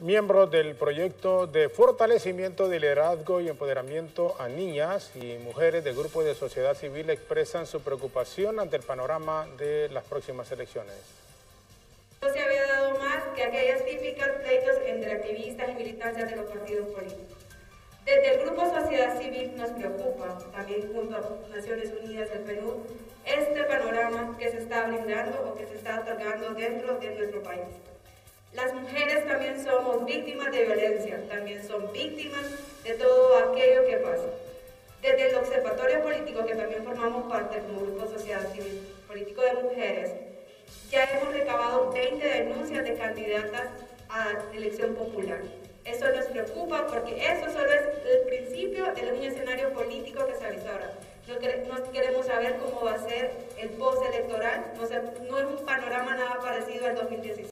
Miembros del proyecto de fortalecimiento de liderazgo y empoderamiento a niñas y mujeres del grupo de sociedad civil expresan su preocupación ante el panorama de las próximas elecciones. No se había dado más que aquellas típicas pleitos entre activistas y militantes de los partidos políticos. Desde el Grupo Sociedad Civil nos preocupa, también junto a Naciones Unidas del Perú, este panorama que se está brindando o que se está otorgando dentro de nuestro país. Las mujeres somos víctimas de violencia, también son víctimas de todo aquello que pasa. Desde el Observatorio Político, que también formamos parte como Grupo Sociedad Civil Político de Mujeres, ya hemos recabado 20 denuncias de candidatas a elección popular. Eso nos preocupa porque eso solo es el principio del un escenario político que se avisora. No queremos saber cómo va a ser el post electoral, no es un panorama nada parecido al 2016.